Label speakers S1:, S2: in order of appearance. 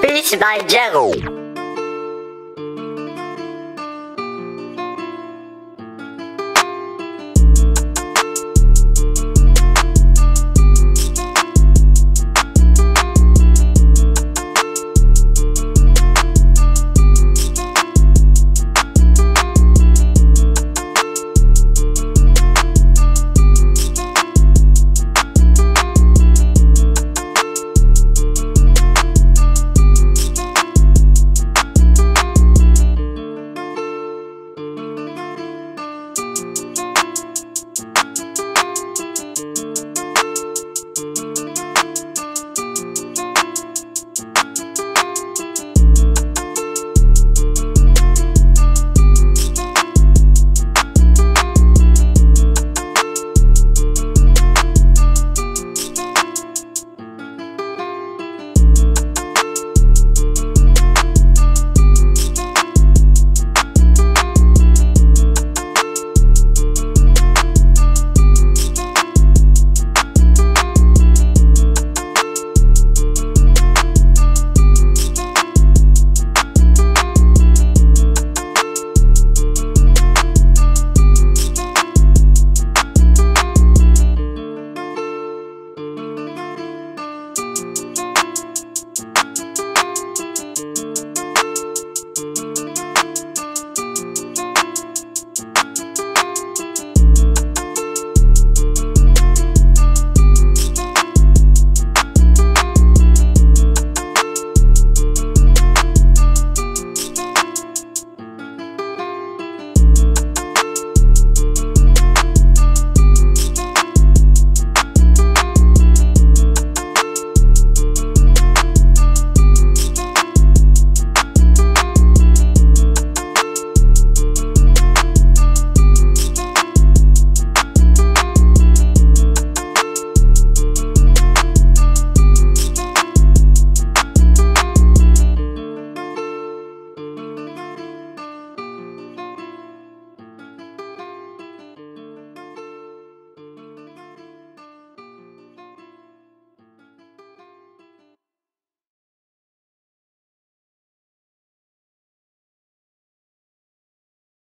S1: Peace by Jero.